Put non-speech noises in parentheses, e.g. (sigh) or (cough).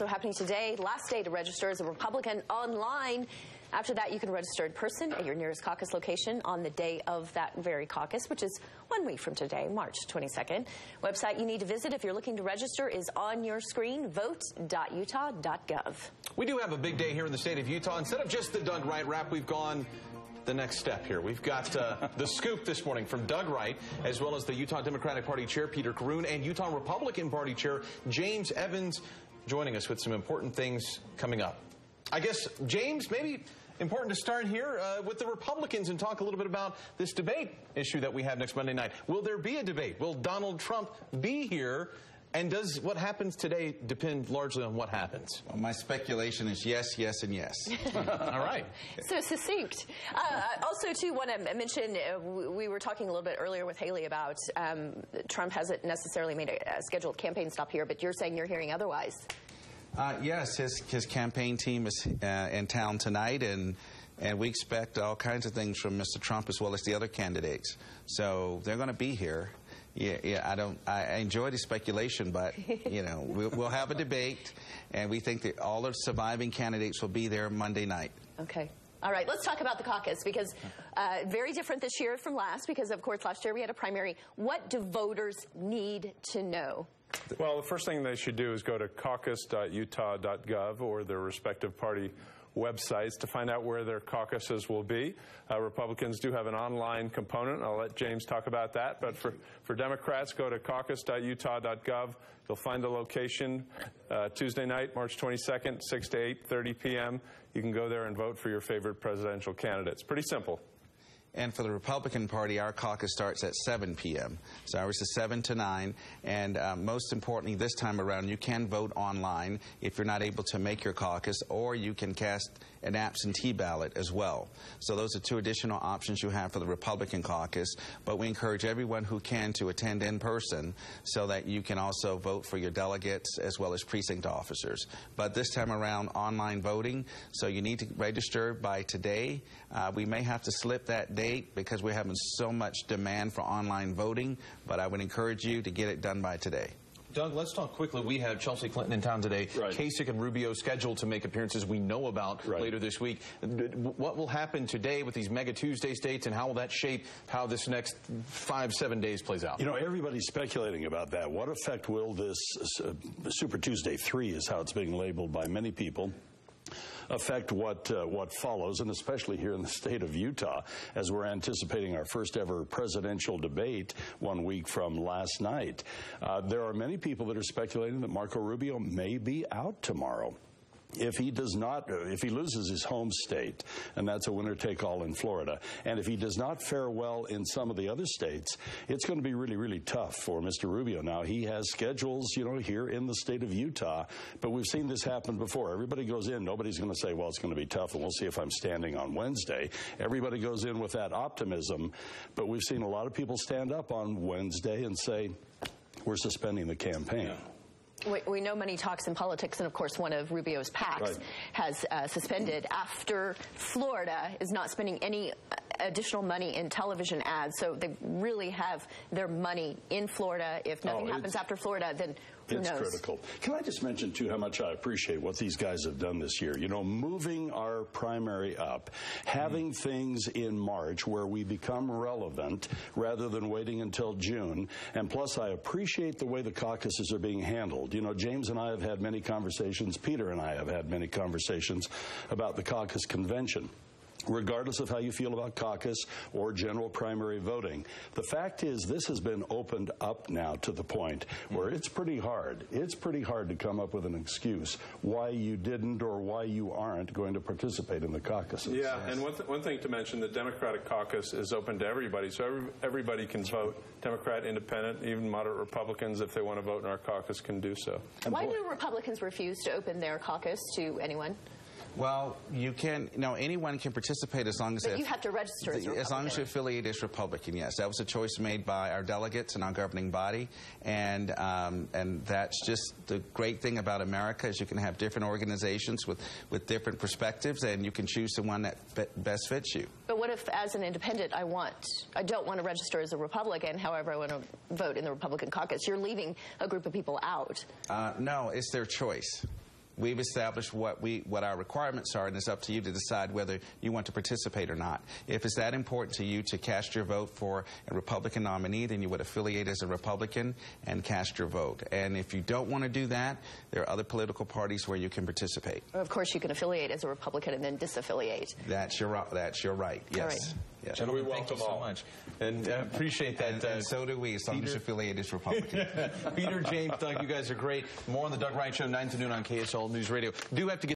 So happening today, last day to register as a Republican online. After that, you can register in person at your nearest caucus location on the day of that very caucus, which is one week from today, March 22nd. Website you need to visit if you're looking to register is on your screen, vote.utah.gov. We do have a big day here in the state of Utah. Instead of just the Doug Wright wrap, we've gone the next step here. We've got uh, (laughs) the scoop this morning from Doug Wright, as well as the Utah Democratic Party Chair Peter Corroon and Utah Republican Party Chair James Evans joining us with some important things coming up. I guess, James, maybe important to start here uh, with the Republicans and talk a little bit about this debate issue that we have next Monday night. Will there be a debate? Will Donald Trump be here? And does what happens today depend largely on what happens? Well, my speculation is yes, yes, and yes. (laughs) All right. So succinct. Uh, also, too, want to mention uh, we were talking a little bit earlier with Haley about um, Trump hasn't necessarily made a, a, scheduled campaign stop here, but you're saying you're hearing otherwise. Uh, yes, his his campaign team is uh, in town tonight, and and we expect all kinds of things from Mr. Trump as well as the other candidates. So they're going to be here. Yeah, yeah. I don't. I enjoy the speculation, but you know, (laughs) we'll, we'll have a debate, and we think that all the surviving candidates will be there Monday night. Okay. All right, let's talk about the caucus because uh, very different this year from last because, of course, last year we had a primary. What do voters need to know? Well, the first thing they should do is go to caucus.utah.gov or their respective party websites to find out where their caucuses will be. Uh, Republicans do have an online component. I'll let James talk about that. But for, for Democrats, go to caucus.utah.gov. You'll find the location uh, Tuesday night, March 22nd, 6 to 8.30 p.m. You can go there and vote for your favorite presidential candidates. Pretty simple. And for the Republican Party, our caucus starts at 7 p.m. So ours is 7 to 9. And uh, most importantly, this time around, you can vote online if you're not able to make your caucus, or you can cast an absentee ballot as well. So those are two additional options you have for the Republican caucus. But we encourage everyone who can to attend in person so that you can also vote for your delegates as well as precinct officers. But this time around, online voting. So you need to register by today. Uh, we may have to slip that date because we're having so much demand for online voting, but I would encourage you to get it done by today. Doug, let's talk quickly. We have Chelsea Clinton in town today. Right. Kasich and Rubio scheduled to make appearances we know about right. later this week. What will happen today with these Mega Tuesday states, and how will that shape how this next five, seven days plays out? You know, everybody's speculating about that. What effect will this uh, Super Tuesday 3 is how it's being labeled by many people affect what uh, what follows, and especially here in the state of Utah, as we're anticipating our first ever presidential debate one week from last night. Uh, there are many people that are speculating that Marco Rubio may be out tomorrow if he does not, if he loses his home state, and that's a winner take all in Florida, and if he does not fare well in some of the other states, it's going to be really, really tough for Mr. Rubio. Now, he has schedules, you know, here in the state of Utah, but we've seen this happen before. Everybody goes in, nobody's going to say, well, it's going to be tough, and we'll see if I'm standing on Wednesday. Everybody goes in with that optimism, but we've seen a lot of people stand up on Wednesday and say, we're suspending the campaign. Yeah. We, we, know money talks in politics, and of course, one of Rubio's PACs right. has uh, suspended after Florida is not spending any additional money in television ads. So they really have their money in Florida. If nothing oh, happens after Florida, then who it's knows? critical. Can I just mention, too, how much I appreciate what these guys have done this year? You know, moving our primary up, having mm. things in March where we become relevant rather than waiting until June. And plus, I appreciate the way the caucuses are being handled. You know, James and I have had many conversations, Peter and I have had many conversations about the caucus convention regardless of how you feel about caucus or general primary voting. The fact is, this has been opened up now to the point where it's pretty hard. It's pretty hard to come up with an excuse why you didn't or why you aren't going to participate in the caucuses. Yeah, and one, th one thing to mention, the Democratic caucus is open to everybody, so every, everybody can vote, Democrat, Independent, even moderate Republicans, if they want to vote in our caucus, can do so. Why do Republicans refuse to open their caucus to anyone? Well, you can, you know, anyone can participate as long as but you have to register as, as long as you're affiliated as Republican. Yes, that was a choice made by our delegates and our governing body, and um, and that's just the great thing about America is you can have different organizations with with different perspectives, and you can choose the one that best fits you. But what if, as an independent, I want, I don't want to register as a Republican. However, I want to vote in the Republican caucus. You're leaving a group of people out. Uh, no, it's their choice. We've established what we what our requirements are, and it's up to you to decide whether you want to participate or not. If it's that important to you to cast your vote for a Republican nominee, then you would affiliate as a Republican and cast your vote. And if you don't want to do that, there are other political parties where you can participate. Of course, you can affiliate as a Republican and then disaffiliate. That's your that's your right. Yes. All right. Yes. Gentlemen, We thank you welcome so all. much. And uh, appreciate that. And, uh, so do we, as long as Peter- you're affiliated as Republican. (laughs) Peter, James, Doug, you guys are great. More on the Doug Wright Show, 9 to noon on KSL News Radio. Do have to get